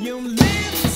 You live.